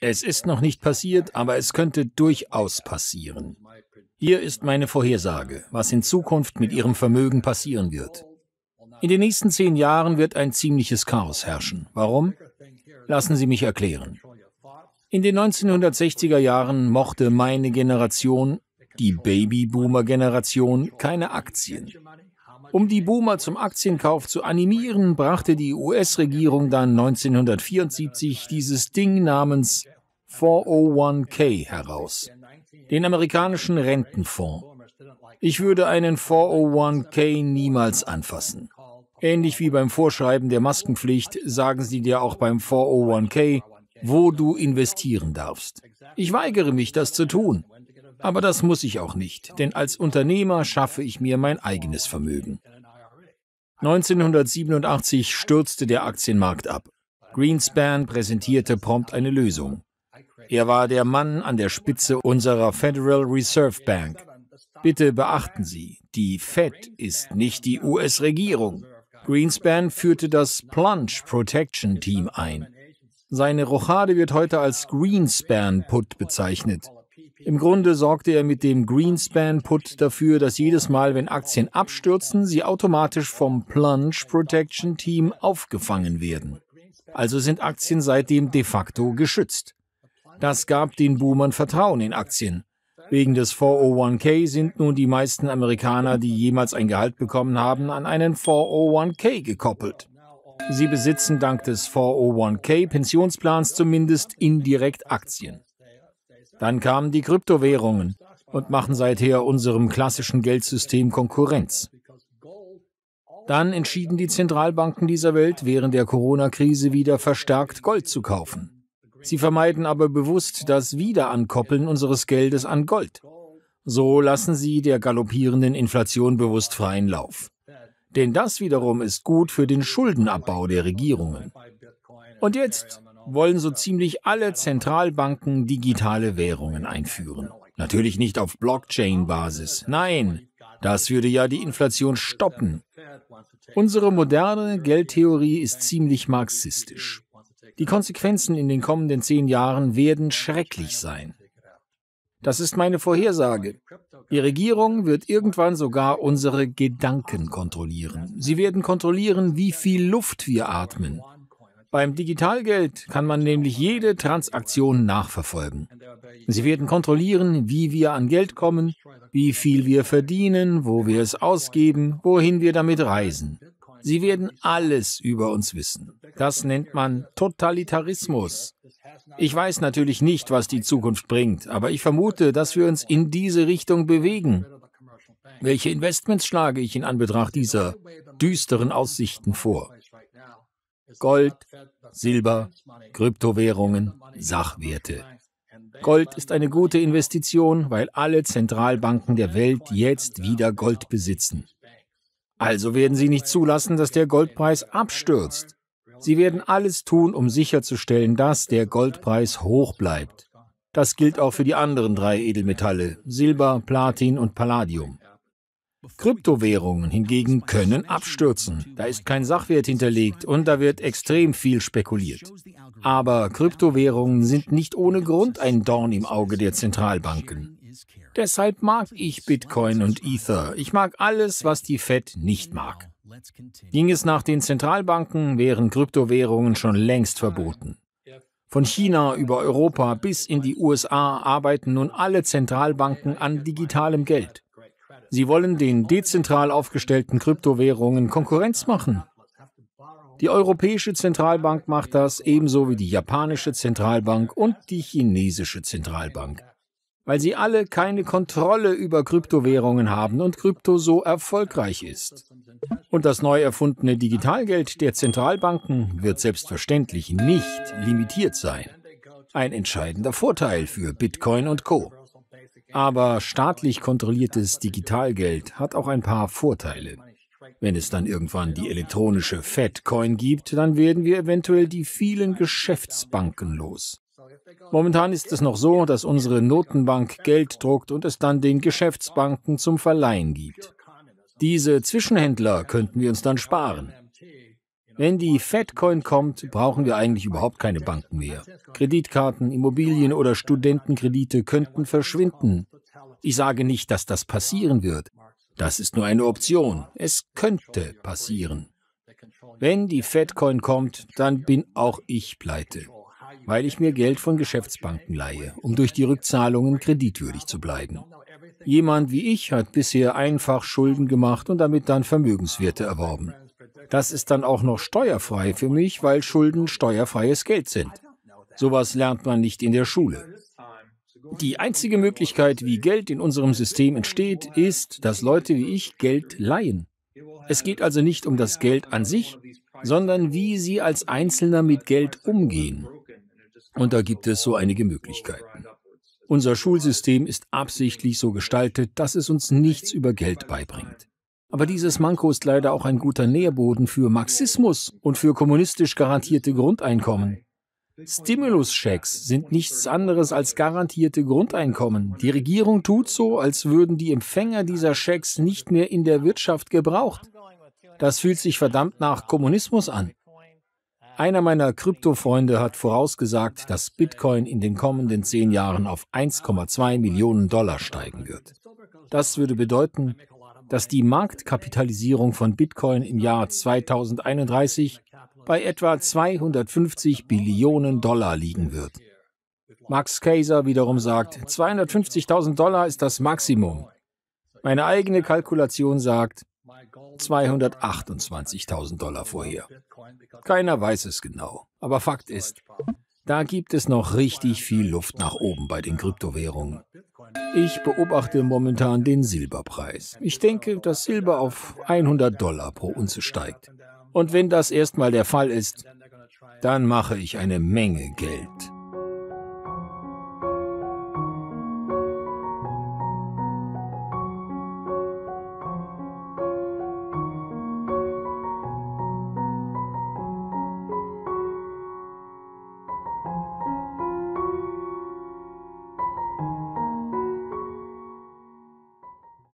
Es ist noch nicht passiert, aber es könnte durchaus passieren. Hier ist meine Vorhersage, was in Zukunft mit Ihrem Vermögen passieren wird. In den nächsten zehn Jahren wird ein ziemliches Chaos herrschen. Warum? Lassen Sie mich erklären. In den 1960er Jahren mochte meine Generation, die Babyboomer-Generation, keine Aktien. Um die Boomer zum Aktienkauf zu animieren, brachte die US-Regierung dann 1974 dieses Ding namens 401k heraus, den amerikanischen Rentenfonds. Ich würde einen 401k niemals anfassen. Ähnlich wie beim Vorschreiben der Maskenpflicht sagen sie dir auch beim 401k, wo du investieren darfst. Ich weigere mich, das zu tun. Aber das muss ich auch nicht, denn als Unternehmer schaffe ich mir mein eigenes Vermögen. 1987 stürzte der Aktienmarkt ab. Greenspan präsentierte prompt eine Lösung. Er war der Mann an der Spitze unserer Federal Reserve Bank. Bitte beachten Sie, die Fed ist nicht die US-Regierung. Greenspan führte das Plunge Protection Team ein. Seine Rochade wird heute als Greenspan-Put bezeichnet. Im Grunde sorgte er mit dem Greenspan-Put dafür, dass jedes Mal, wenn Aktien abstürzen, sie automatisch vom Plunge Protection Team aufgefangen werden. Also sind Aktien seitdem de facto geschützt. Das gab den Boomern Vertrauen in Aktien. Wegen des 401k sind nun die meisten Amerikaner, die jemals ein Gehalt bekommen haben, an einen 401k gekoppelt. Sie besitzen dank des 401k Pensionsplans zumindest indirekt Aktien. Dann kamen die Kryptowährungen und machen seither unserem klassischen Geldsystem Konkurrenz. Dann entschieden die Zentralbanken dieser Welt während der Corona-Krise wieder verstärkt Gold zu kaufen. Sie vermeiden aber bewusst das Wiederankoppeln unseres Geldes an Gold. So lassen sie der galoppierenden Inflation bewusst freien Lauf. Denn das wiederum ist gut für den Schuldenabbau der Regierungen. Und jetzt wollen so ziemlich alle Zentralbanken digitale Währungen einführen. Natürlich nicht auf Blockchain-Basis. Nein, das würde ja die Inflation stoppen. Unsere moderne Geldtheorie ist ziemlich marxistisch. Die Konsequenzen in den kommenden zehn Jahren werden schrecklich sein. Das ist meine Vorhersage. Die Regierung wird irgendwann sogar unsere Gedanken kontrollieren. Sie werden kontrollieren, wie viel Luft wir atmen. Beim Digitalgeld kann man nämlich jede Transaktion nachverfolgen. Sie werden kontrollieren, wie wir an Geld kommen, wie viel wir verdienen, wo wir es ausgeben, wohin wir damit reisen. Sie werden alles über uns wissen. Das nennt man Totalitarismus. Ich weiß natürlich nicht, was die Zukunft bringt, aber ich vermute, dass wir uns in diese Richtung bewegen. Welche Investments schlage ich in Anbetracht dieser düsteren Aussichten vor? Gold, Silber, Kryptowährungen, Sachwerte. Gold ist eine gute Investition, weil alle Zentralbanken der Welt jetzt wieder Gold besitzen. Also werden sie nicht zulassen, dass der Goldpreis abstürzt. Sie werden alles tun, um sicherzustellen, dass der Goldpreis hoch bleibt. Das gilt auch für die anderen drei Edelmetalle, Silber, Platin und Palladium. Kryptowährungen hingegen können abstürzen. Da ist kein Sachwert hinterlegt und da wird extrem viel spekuliert. Aber Kryptowährungen sind nicht ohne Grund ein Dorn im Auge der Zentralbanken. Deshalb mag ich Bitcoin und Ether. Ich mag alles, was die Fed nicht mag. Ging es nach den Zentralbanken, wären Kryptowährungen schon längst verboten. Von China über Europa bis in die USA arbeiten nun alle Zentralbanken an digitalem Geld. Sie wollen den dezentral aufgestellten Kryptowährungen Konkurrenz machen. Die Europäische Zentralbank macht das ebenso wie die japanische Zentralbank und die chinesische Zentralbank weil sie alle keine Kontrolle über Kryptowährungen haben und Krypto so erfolgreich ist. Und das neu erfundene Digitalgeld der Zentralbanken wird selbstverständlich nicht limitiert sein. Ein entscheidender Vorteil für Bitcoin und Co. Aber staatlich kontrolliertes Digitalgeld hat auch ein paar Vorteile. Wenn es dann irgendwann die elektronische Fedcoin gibt, dann werden wir eventuell die vielen Geschäftsbanken los. Momentan ist es noch so, dass unsere Notenbank Geld druckt und es dann den Geschäftsbanken zum Verleihen gibt. Diese Zwischenhändler könnten wir uns dann sparen. Wenn die Fedcoin kommt, brauchen wir eigentlich überhaupt keine Banken mehr. Kreditkarten, Immobilien oder Studentenkredite könnten verschwinden. Ich sage nicht, dass das passieren wird. Das ist nur eine Option. Es könnte passieren. Wenn die Fedcoin kommt, dann bin auch ich pleite, weil ich mir Geld von Geschäftsbanken leihe, um durch die Rückzahlungen kreditwürdig zu bleiben. Jemand wie ich hat bisher einfach Schulden gemacht und damit dann Vermögenswerte erworben. Das ist dann auch noch steuerfrei für mich, weil Schulden steuerfreies Geld sind. Sowas lernt man nicht in der Schule. Die einzige Möglichkeit, wie Geld in unserem System entsteht, ist, dass Leute wie ich Geld leihen. Es geht also nicht um das Geld an sich, sondern wie sie als Einzelner mit Geld umgehen. Und da gibt es so einige Möglichkeiten. Unser Schulsystem ist absichtlich so gestaltet, dass es uns nichts über Geld beibringt. Aber dieses Manko ist leider auch ein guter Nährboden für Marxismus und für kommunistisch garantierte Grundeinkommen. Stimulus-Schecks sind nichts anderes als garantierte Grundeinkommen. Die Regierung tut so, als würden die Empfänger dieser Schecks nicht mehr in der Wirtschaft gebraucht. Das fühlt sich verdammt nach Kommunismus an. Einer meiner Kryptofreunde hat vorausgesagt, dass Bitcoin in den kommenden zehn Jahren auf 1,2 Millionen Dollar steigen wird. Das würde bedeuten, dass die Marktkapitalisierung von Bitcoin im Jahr 2031 bei etwa 250 Billionen Dollar liegen wird. Max Kaiser wiederum sagt, 250.000 Dollar ist das Maximum. Meine eigene Kalkulation sagt 228.000 Dollar vorher. Keiner weiß es genau, aber Fakt ist, da gibt es noch richtig viel Luft nach oben bei den Kryptowährungen. Ich beobachte momentan den Silberpreis. Ich denke, dass Silber auf 100 Dollar pro Unze steigt. Und wenn das erstmal der Fall ist, dann mache ich eine Menge Geld.